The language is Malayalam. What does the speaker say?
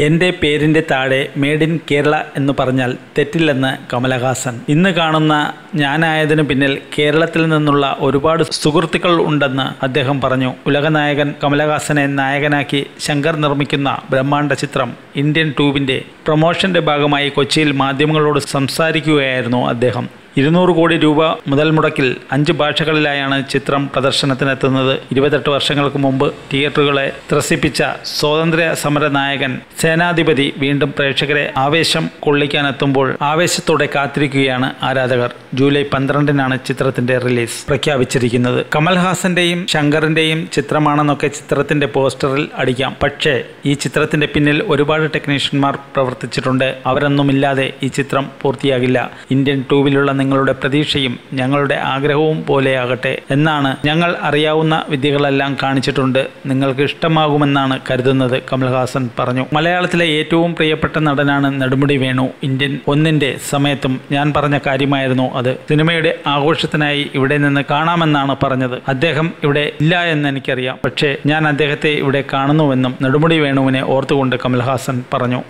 എന്റെ പേരിന്റെ താഴെ മേഡ് ഇൻ കേരള എന്ന് പറഞ്ഞാൽ തെറ്റില്ലെന്ന് കമലഹാസൻ. ഇന്ന് കാണുന്ന ഞാനായതിനു പിന്നിൽ കേരളത്തിൽ നിന്നുള്ള ഒരുപാട് സുഹൃത്തുക്കൾ ഉണ്ടെന്ന് അദ്ദേഹം പറഞ്ഞു. ഉലകനായകൻ കമലഹാസനെ നായകനാക്കി ശങ്കർ നിർമ്മിക്കുന്ന ബ്രഹ്മാണ്ഡ ചിത്രം ഇന്ത്യൻ ട്യൂബിന്റെ പ്രൊമോഷന്റെ ഭാഗമായി കൊച്ചിയിൽ മാധ്യമങ്ങളോട് സംസാരിക്കുകയായിരുന്നു അദ്ദേഹം. ഇരുന്നൂറ് കോടി രൂപ മുതൽ മുടക്കിൽ അഞ്ച് ഭാഷകളിലായാണ് ചിത്രം പ്രദർശനത്തിനെത്തുന്നത്. ഇരുപത്തെട്ട് വർഷങ്ങൾക്ക് മുമ്പ് തിയേറ്ററുകളെ ത്രസിപ്പിച്ച സ്വാതന്ത്ര്യ സമര നായകൻ സേനാധിപതി വീണ്ടും പ്രേക്ഷകരെ ആവേശം കൊള്ളിക്കാനെത്തുമ്പോൾ ആവേശത്തോടെ കാത്തിരിക്കുകയാണ് ആരാധകർ. ജൂലൈ പന്ത്രണ്ടിനാണ് ചിത്രത്തിന്റെ റിലീസ് പ്രഖ്യാപിച്ചിരിക്കുന്നത്. കമൽഹാസന്റെയും ശങ്കറിന്റെയും ചിത്രമാണെന്നൊക്കെ ചിത്രത്തിന്റെ പോസ്റ്ററിൽ അടിക്കാം. പക്ഷേ ഈ ചിത്രത്തിന്റെ പിന്നിൽ ഒരുപാട് ടെക്നീഷ്യന്മാർ പ്രവർത്തിച്ചിട്ടുണ്ട്. അവരൊന്നുമില്ലാതെ ഈ ചിത്രം പൂർത്തിയാകില്ല. ഇന്ത്യൻ ടൂവിലുള്ള നിങ്ങളുടെ പ്രതീക്ഷയും ഞങ്ങളുടെ ആഗ്രഹവും പോലെയാകട്ടെ എന്നാണ് ഞങ്ങൾ അറിയാവുന്ന വിദ്യകളെല്ലാം കാണിച്ചിട്ടുണ്ട്. നിങ്ങൾക്ക് ഇഷ്ടമാകുമെന്നാണ് കരുതുന്നത് കമൽഹാസൻ പറഞ്ഞു. മലയാളത്തിലെ ഏറ്റവും പ്രിയപ്പെട്ട നടനാണ് നെടുമുടി വേണു. ഇന്ത്യൻ ഒന്നിന്റെ സമയത്തും ഞാൻ പറഞ്ഞ കാര്യമായിരുന്നു അത്. സിനിമയുടെ ആഘോഷത്തിനായി ഇവിടെ നിന്ന് കാണാമെന്നാണ് പറഞ്ഞത്. അദ്ദേഹം ഇവിടെ ഇല്ല എന്ന് എനിക്കറിയാം. പക്ഷേ ഞാൻ അദ്ദേഹത്തെ ഇവിടെ കാണുന്നുവെന്നും നെടുമുടി വേണുവിനെ ഓർത്തുകൊണ്ട് കമൽഹാസൻ പറഞ്ഞു.